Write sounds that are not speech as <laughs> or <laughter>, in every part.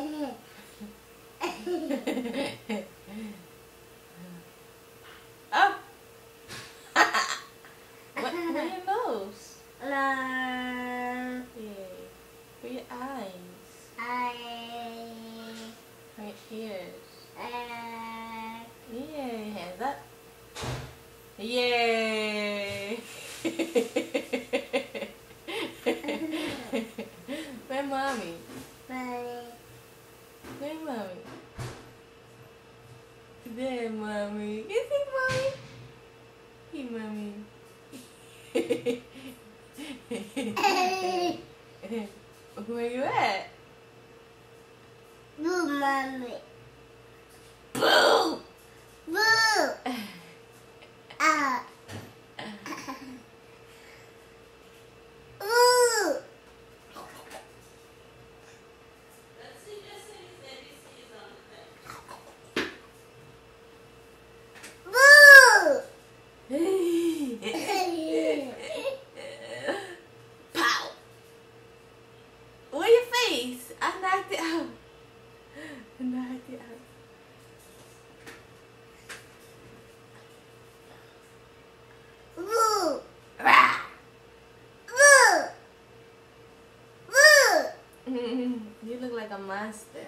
oh. <laughs> what, where your nose? La, Yeah. Where your eyes? Your ears? uh, Yeah. Hands up. Yay. <laughs> Where mommy? my, Where mommy? There, mommy. You see mommy? Hey, mommy. <laughs> Where are you at? boo, mommy, boo, ah, ooh, boo. Pow! Where your face? I knocked it out. I knocked it out. Boo! Rah! Boo! Boo! You look like a monster.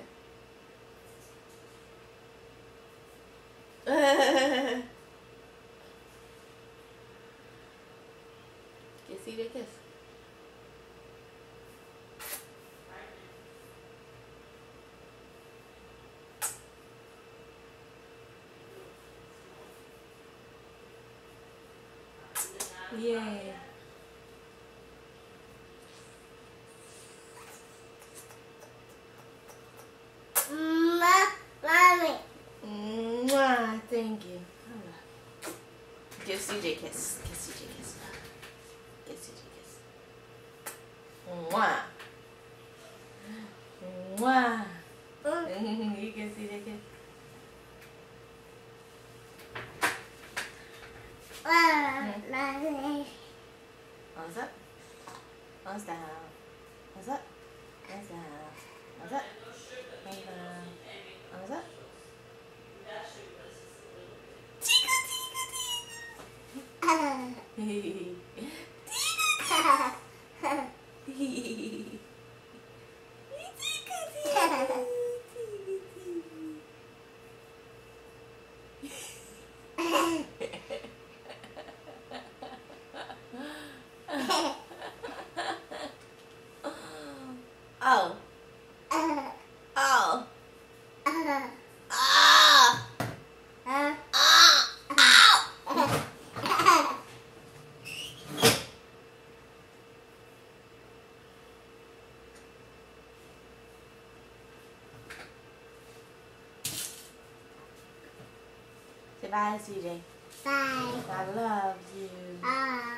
kiss either kiss. Yeah. Ma, mommy. Mwah, thank you. Give CJ kiss. Kiss CJ kiss. Give CJ kiss. Mwah. Mwah. <laughs> you can see the kiss. Mommy. Arms up. Arms down. Arms up. Arms down. Arms up. <laughs> Oh. Bye, CJ. Bye. I love you. This.